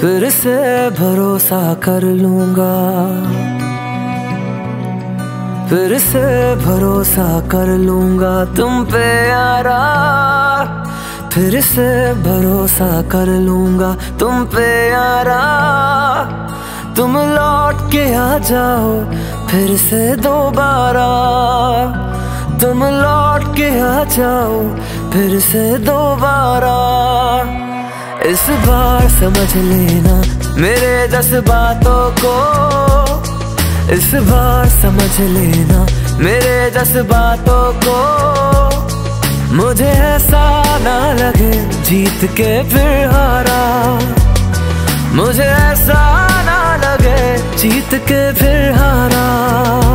फिर से भरोसा कर लूँगा। फिर से भरोसा कर लूँगा तुम पे यारा। फिर से भरोसा कर लूँगा तुम पे यारा। तुम लौट के आ जाओ, फिर से दोबारा। तुम लौट के आ जाओ, फिर से दोबारा। इस बार समझ लेना मेरे दस बातों को। इस बार समझ लेना मेरे दस बातों को। मुझे ऐसा ना लगे जीत के फिर हारा। मुझे ऐसा ना लगे जीत के फिर हारा।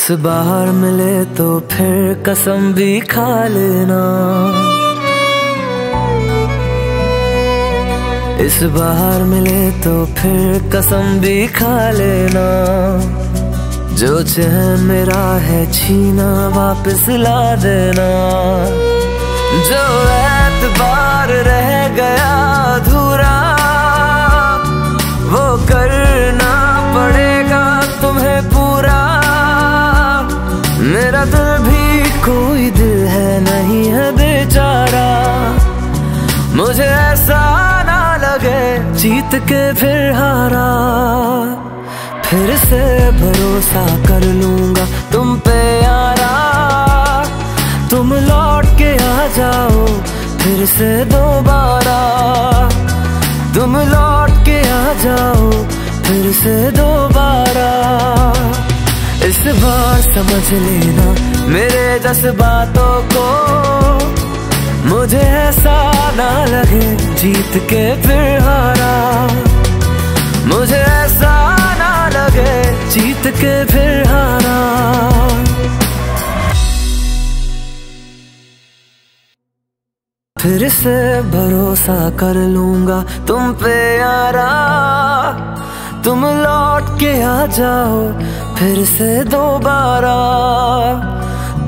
इस बार मिले तो फिर कसम भी खा लेना। इस बार मिले तो फिर कसम भी खा लेना। जो चैन मेरा है छीना वापस ला देना। जो एतबार जीत के फिर हारा। फिर से भरोसा कर लूँगा तुम पे यारा। तुम लौट के आ जाओ, फिर से दोबारा। तुम लौट के आ जाओ, फिर से दोबारा। इस बार समझ लेना मेरे जज्बातों को। मुझे ऐसा ना लगे जीत के फिर हारा। मुझे ऐसा ना लगे जीत के फिर हारा। फिर से भरोसा कर लूँगा तुम पे यारा। तुम लौट के आ जाओ फिर से दोबारा।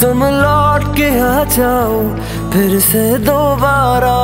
तुम लौट के आ जाओ फिर से दोबारा